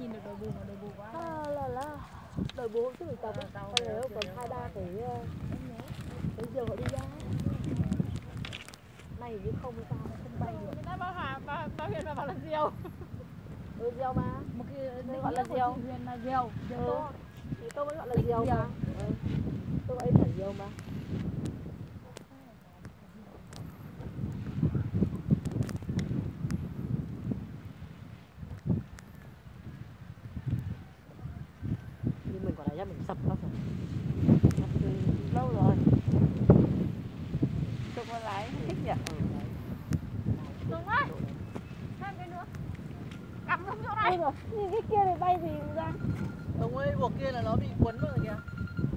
nhìn được đồi bù mà đồi bù quá. À, là là. Đợi bố chứ mình bây giờ còn hai ba cái ờ, cái giờ họ đi ra. Này chứ không sao không bay được. Người ta bao hà bao bao hiện mà bảo là diều ừ, diều mà. Một cái Đây gọi là diều. huyền là diều diều Ừ. thì tôi mới gọi là diều mà. Tôi gọi là diều mà nhưng mình còn lại ra mình sập nó rồi sập từ lâu rồi chụp con lái thích nhỉ Tùng ơi thêm cái nữa. Cắm xuống chỗ này. Ôi giời, nhìn cái kia này bay gì ra. Ông ấy buộc kia là nó bị quấn vào rồi kìa.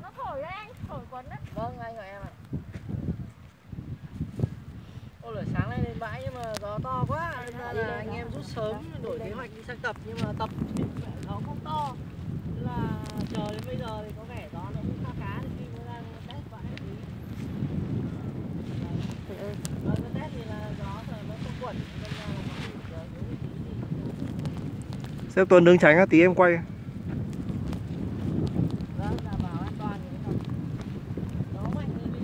Nó thổi đấy anh thổi quấn đấy. Vâng anh gọi em ạ. Ôi là sáng nay lên bãi nhưng mà gió to quá Nên ra là anh em rút sớm đổi kế hoạch đi sang tập Nhưng mà tập thì nó không to Thế là chờ đến bây giờ thì có vẻ gió nó cũng khá khá Thì khi mới ra test bãi tí Vâng cái test thì là gió thì nó không quẩn Nên ra là nó bị ờ, yếu một tí thì Xếp Tuấn đứng tránh á, tí em quay Vâng, thì thì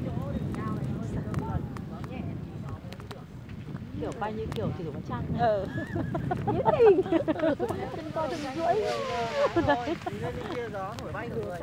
kiểu bay như kiểu thủ mặt trăng Ừ. như hình chân to chân rưỡi Rồi, tí lên bên kia gió thổi bay được rồi.